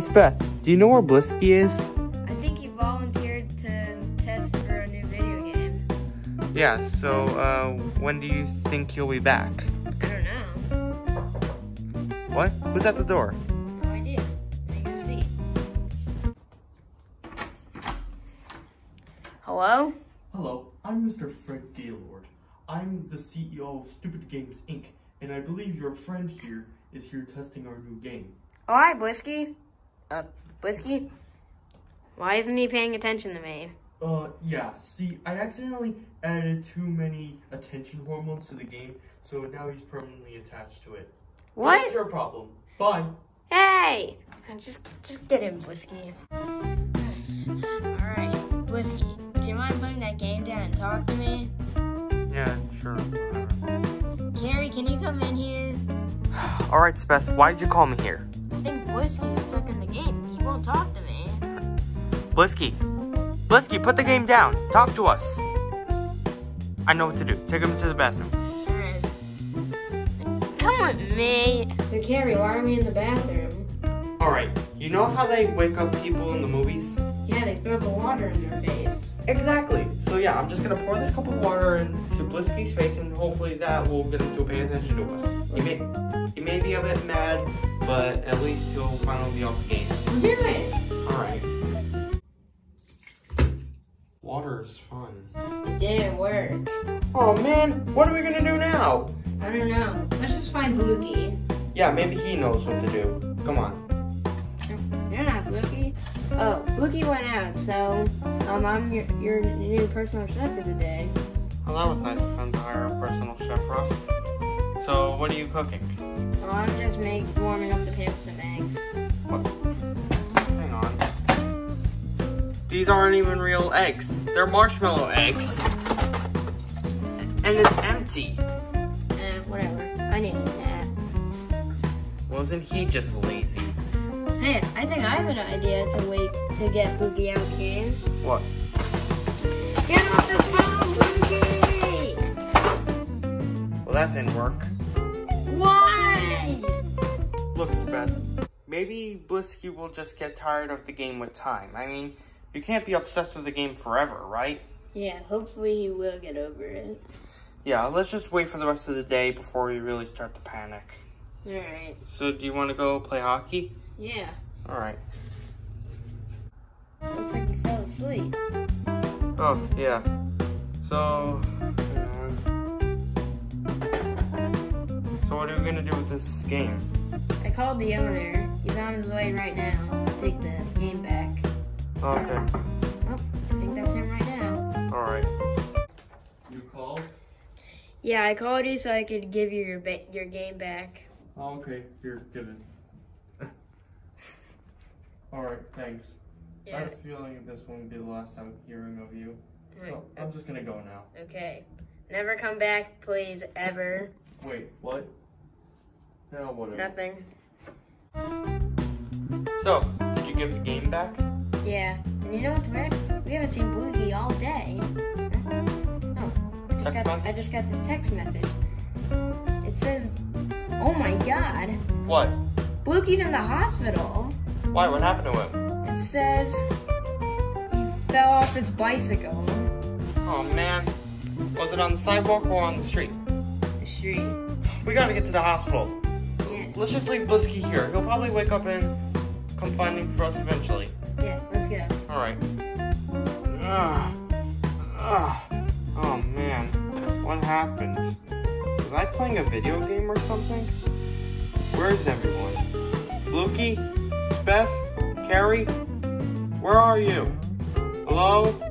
Hey, Speth, do you know where Blisky is? I think he volunteered to test for a new video game. Yeah, so, uh, when do you think he'll be back? I don't know. What? Who's at the door? No idea. I can see. Hello? Hello, I'm Mr. Fred Gaylord. I'm the CEO of Stupid Games Inc., and I believe your friend here is here testing our new game. Oh, hi, Blisky. Uh, Blisky? Why isn't he paying attention to me? Uh, yeah, see, I accidentally added too many attention hormones to the game, so now he's permanently attached to it. But What? That's your problem. Bye. Hey! Just, just get him, Blisky. Alright, Blisky, do you mind putting that game down and talk to me? Yeah, sure. Carrie, can you come in here? Alright, Speth, why did you call me here? I Blisky's stuck in the game. He won't talk to me. Blisky. Blisky, put the game down. Talk to us. I know what to do. Take him to the bathroom. Come with me. So, Carrie, why are we in the bathroom? Alright, you know how they wake up people in the movies? Yeah, they throw the water in their face. Exactly. So yeah, I'm just gonna pour this cup of water into Blisky's face and hopefully that will get him to pay attention to us. He may, he may be a bit mad, but at least he'll finally be off the game. Do it. Alright. Water is fun. It didn't work. Oh man, what are we gonna do now? I don't know. Let's just find Bluky. Yeah, maybe he knows what to do. Come on. You're not Bluky. Oh, Bluky went out, so um, I'm your, your new personal chef for the day. Well, that was nice of him to hire a personal chef for us. So, what are you cooking? I'm just make, warming up the pan for some eggs. What? Hang on. These aren't even real eggs. They're marshmallow eggs. And it's empty. Eh, whatever. I need nap. Wasn't he just lazy? Hey, I think I have an idea to wait to get Boogie out here. What? Get off the phone, Boogie! Well, that didn't work. Why? Look, Beth. Maybe Blisky will just get tired of the game with time. I mean, you can't be obsessed with the game forever, right? Yeah, hopefully he will get over it. Yeah, let's just wait for the rest of the day before we really start to panic. Alright. So, do you want to go play hockey? Yeah. Alright. Looks like you fell asleep. Oh, yeah. So, so what are we gonna do with this game? I called the owner. He's on his way right now to take the game back. Okay, Oh, I think that's him right now. alright. You called? Yeah, I called you so I could give you your ba- your game back. Oh, okay. Here, get it. Alright, thanks. I Yeah. have a feeling this won't be the last time hearing of you. Right. So, I'm just gonna go now. Okay. Never come back, please, ever. Wait, what? No, whatever. Nothing. So, did you give the game back? Yeah. And you know what's weird? We haven't seen Bluey all day. No. I just, got, I just got this text message. It says, oh my god, What? Bluey's in the hospital. Why? What happened to him? It says he fell off his bicycle. Oh man. Was it on the sidewalk or on the street? The street. We gotta get to the hospital. Yeah. Let's just leave Blisky here. He'll probably wake up and come finding for us eventually. Yeah, let's go. Alright. Ugh. Ah. Ugh. Ah. Oh man. What happened? Was I playing a video game or something? Where's everyone? Lukey? Speth? Carrie? Where are you? Hello?